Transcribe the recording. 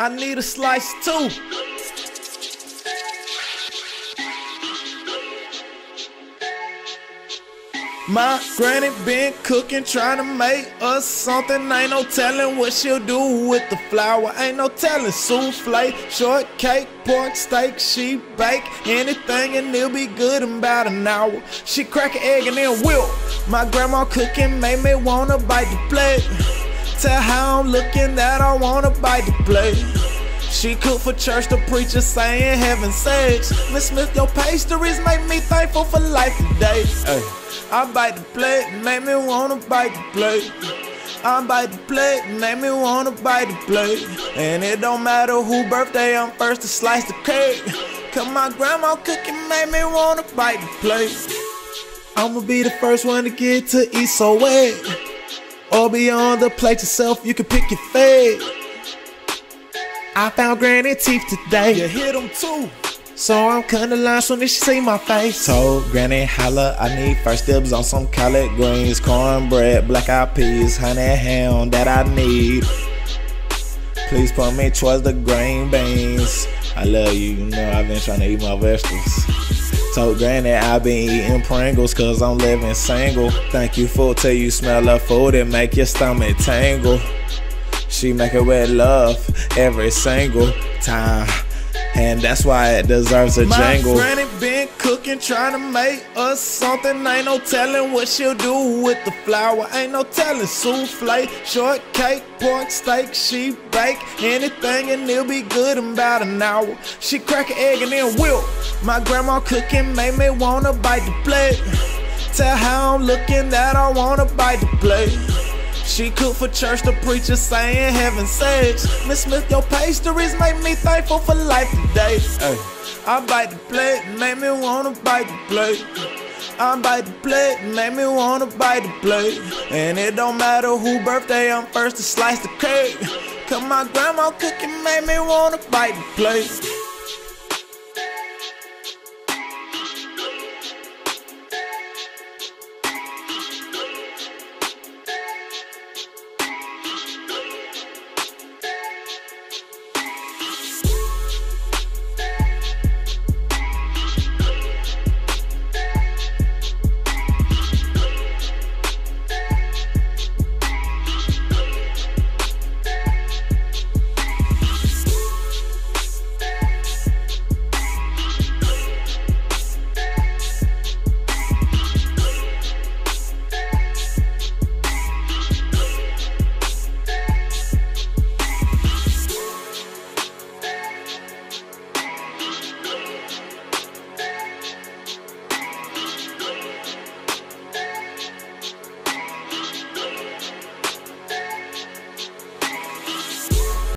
I need a slice too. My granny been cooking, trying to make us something. Ain't no telling what she'll do with the flour. Ain't no telling. Souffle, shortcake, pork steak, she bake anything and it'll be good in about an hour. She crack an egg and then whip. My grandma cooking made me wanna bite the plate. Tell how I'm looking that I wanna bite the plate. She cooked for church, the preacher saying heaven sakes. Miss Smith, your pastries make me thankful for life today. Hey. I bite the plate, make me wanna bite the plate. I bite the plate, make me wanna bite the plate. And it don't matter who birthday, I'm first to slice the cake. Cause my grandma cooking made me wanna bite the plate. I'ma be the first one to get to eat so wet. Or be on the plate yourself, you can pick your fate. I found granny teeth today. You hit them too. So I'm cutting the line soon as she see my face. Told Granny holla, I need first dibs on some collard greens, cornbread, black eyed peas, honey ham that I need. Please put me towards the green beans. I love you, you know I've been trying to eat my vegetables. Told Granny I've been eating Pringles cause I'm living single. Thank you for till you smell the food and make your stomach tangle. She make it with love every single time. And that's why it deserves a My jangle. My granny been cooking, trying to make us something. Ain't no telling what she'll do with the flour. Ain't no telling. Souffle, shortcake, pork steak. She bake anything and it'll be good in about an hour. She crack an egg and then whip. My grandma cooking made me wanna bite the plate. Tell how I'm looking that I wanna bite the plate. She cooked for church, the preacher saying heaven sakes. Miss Smith, your pastries make me thankful for life today. Hey, I bite the plate, make me wanna bite the plate. I bite the plate, make me wanna bite the plate. And it don't matter who birthday, I'm first to slice the cake. Cause my grandma cooking made me wanna bite the plate.